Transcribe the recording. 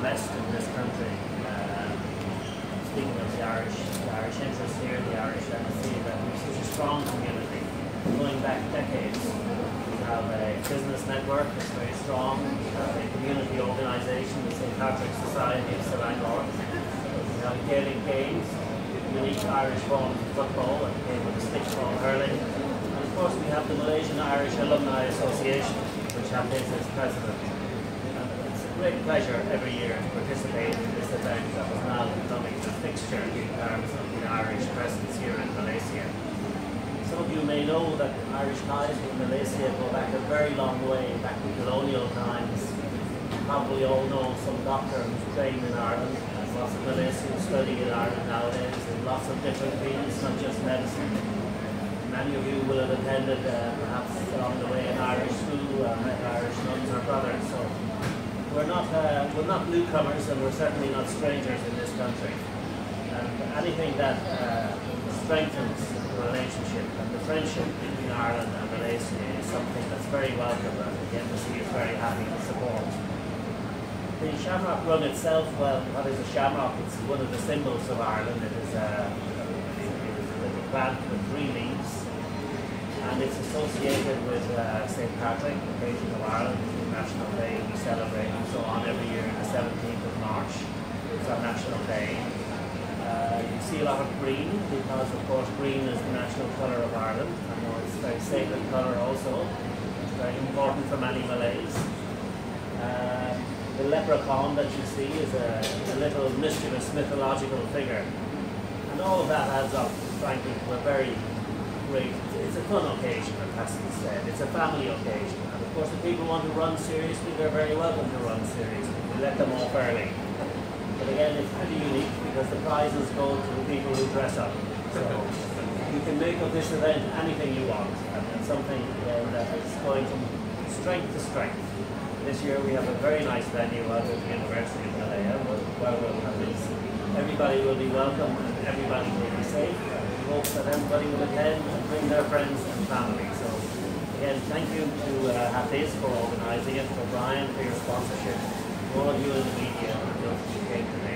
blessed in this country. Uh, speaking of the Irish, the Irish interest here, the Irish embassy, that we're such a strong community going back decades. We have a business network that's very strong. We have a community organisation, the St Patrick's Society of Selangor. We have Gaelic Games, unique Irish form of football, and game the stickball hurling. And of course we have the Malaysian Irish Alumni Association, which his as president. Great pleasure every year to participate in this event that was now becoming a fixture in terms of the Irish presence here in Malaysia. Some of you may know that Irish ties with Malaysia go back a very long way, back to colonial times. You probably all know some doctor who's trained in Ireland. and lots of Malaysians studying in Ireland nowadays in lots of different fields, not just medicine. Many of you will have attended uh, perhaps along the way an Irish school, uh, Irish nuns or brothers. So we're not uh, we're not newcomers and we're certainly not strangers in this country. And anything that uh, strengthens the relationship and the friendship between Ireland and Malaysia is something that's very welcome and the embassy is very happy to support. The shamrock run itself, well, what is a shamrock? It's one of the symbols of Ireland. It is a, it is a little plant with three leaves and it's associated with uh, St. Patrick, the patron of Ireland, the National Day we celebrate and so on every year on the 17th of March. It's our National Day. Uh, you see a lot of green because, of course, green is the national colour of Ireland. I know it's a very sacred colour also. It's very important for many Malays. Uh, the leprechaun that you see is a, a little mischievous mythological figure. And all of that adds up, frankly, to a very great, it's a fun occasion, it has to be said. It's a family occasion. And of course, if people want to run seriously, they're very welcome to run seriously. We let them off early. But again, it's pretty unique because the prizes go to the people who dress up. So you can make of this event anything you want. And it's something that is going from strength to strength. This year we have a very nice venue out at the University of Malaya where we'll have this. Everybody will be welcome and everybody will be safe. We hope that everybody will attend and bring their friends and family. So again, thank you to uh, Hafiz for organising it, for Brian for your sponsorship, to all of you in the media and